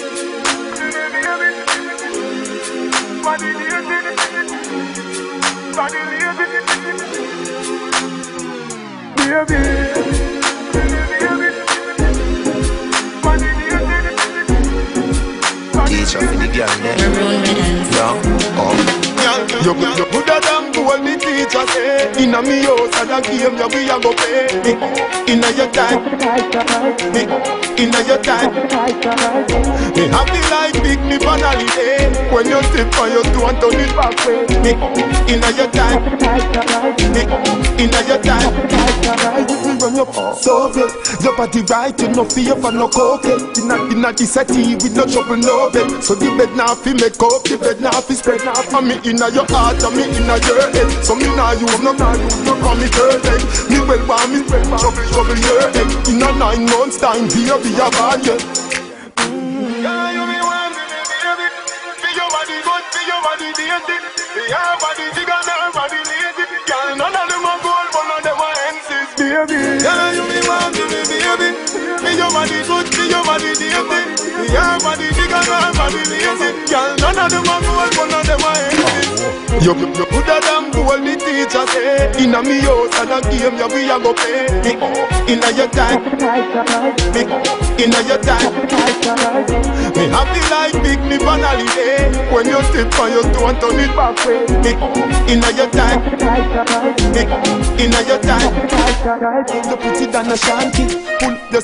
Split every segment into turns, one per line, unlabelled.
Lazy.
Teacher for the girl there.
Maroon Riddance.
Yeah. Oh.
You, you coulda damn told the teacher say. Inna me house and a game yeah we a go play Me inna your time. Me inna your time. Me happy like picnic on holiday. When you step on your toe and turn it back way. Me inna your time. Me inna your time Your so good Your body right you no fear for no cocaine Inna inna the city with no trouble no bed So the bed now fi make up The bed now fi spread. Now And me inna your heart me inna your head. So me nah use no nah use no call me curtain Me well want me spread trouble trouble your head Inna nine months time baby a bad yeah.
Girl, you want me, baby. Feel your body good, feel your body dainty. Feel your body big and your body good, feel your body dainty. Your body big and her body lazy. Girl, none of them are gold, none of them are hences.
You, you, coulda damn told the teacher say Inna me house and a game yeah we a go play Me oh, inna your time Me oh, inna your time. Me happy like picnic on holiday. When you step on your toe and turn it back way Me inna your time. Me inna your time. You put it on a shanty. Pull your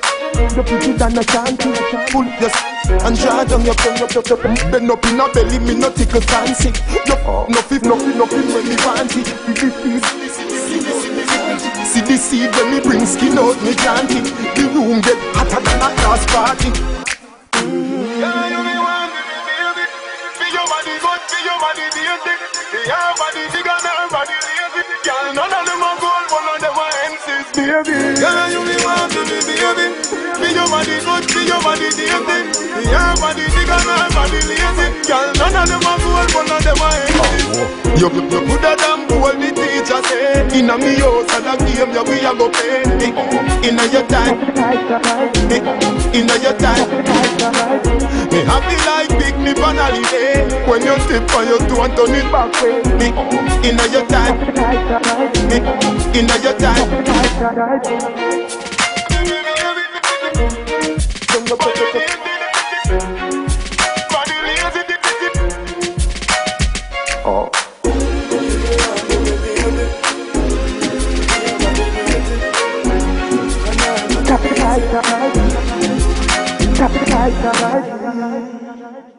You put it on a shanty. Pull your and draw down your tongue up, up, up, Bend up in a belly, me no tickle fancy. No no no fit when me want it See the seed when me bring skin out me janty The room get hotter than a class party
Girl, you me want me, baby. Feel your body good, feel your body dainty. Feel your body big and her body lazy. Girl, none of them are gold, none of them are hences, baby. Girl, you me want me, baby. Feel your body good, feel your body dainty. Your body big and her body lazy. Girl, none of them are gold, but none of them are hences. Oh.
You, you, you coulda damn told the teacher say Inna me house and a game yeah we a go play. Inna your time. Me inna your time. Me happy like picnic on holiday. When you step on your toe and turn it back way. Me inna your time. Me inna your time
Capitalize, capitalize.